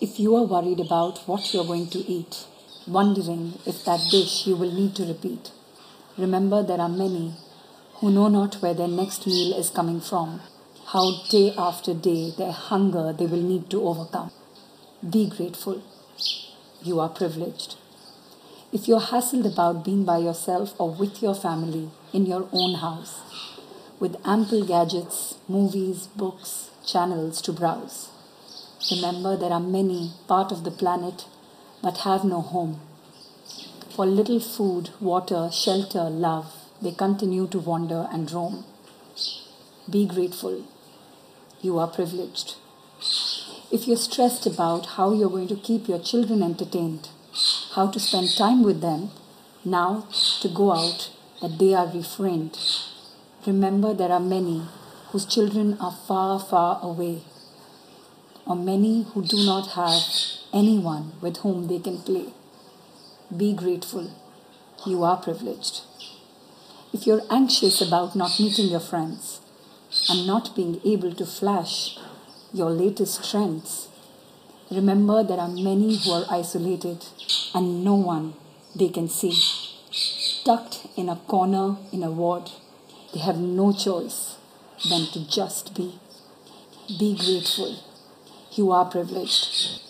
If you are worried about what you're going to eat, wondering if that dish you will need to repeat, remember there are many who know not where their next meal is coming from, how day after day their hunger they will need to overcome. Be grateful. You are privileged. If you're hassled about being by yourself or with your family in your own house, with ample gadgets, movies, books, channels to browse, remember there are many part of the planet but have no home. For little food, water, shelter, love, they continue to wander and roam. Be grateful. You are privileged. If you're stressed about how you're going to keep your children entertained, how to spend time with them, now to go out, that they are refrained. Remember, there are many whose children are far, far away, or many who do not have anyone with whom they can play. Be grateful. You are privileged. If you're anxious about not meeting your friends and not being able to flash your latest trends, remember there are many who are isolated and no one they can see. Tucked in a corner in a ward, they have no choice than to just be. Be grateful. You are privileged.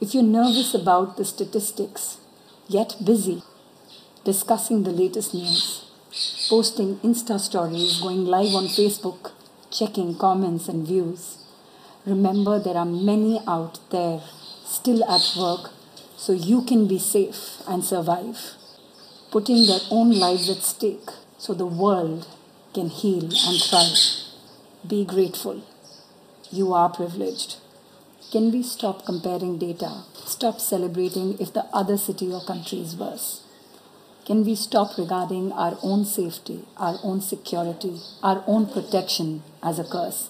If you're nervous about the statistics, yet busy discussing the latest news, posting Insta stories, going live on Facebook, checking comments and views, remember there are many out there still at work so you can be safe and survive, putting their own lives at stake so the world can heal and thrive. Be grateful. You are privileged. Can we stop comparing data? Stop celebrating if the other city or country is worse? Can we stop regarding our own safety, our own security, our own protection as a curse?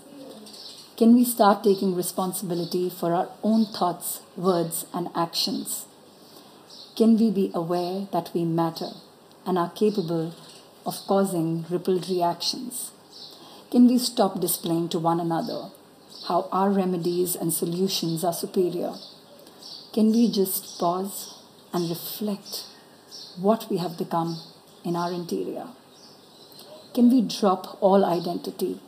Can we start taking responsibility for our own thoughts, words, and actions? Can we be aware that we matter and are capable of causing rippled reactions? Can we stop displaying to one another how our remedies and solutions are superior? Can we just pause and reflect what we have become in our interior? Can we drop all identity,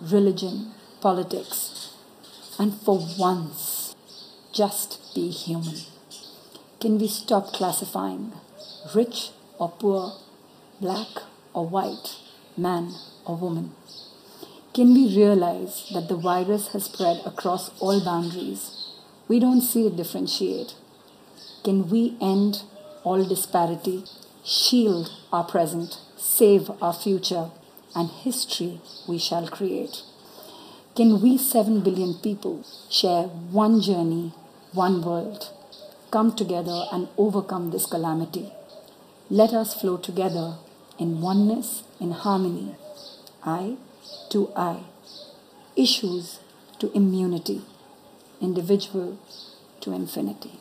religion, politics, and for once just be human? Can we stop classifying rich or poor, black or white, man or woman? Can we realize that the virus has spread across all boundaries? We don't see it differentiate. Can we end all disparity, shield our present, save our future, and history we shall create? Can we, 7 billion people, share one journey, one world, come together and overcome this calamity? Let us flow together in oneness, in harmony, eye to I, issues to immunity, individual to infinity.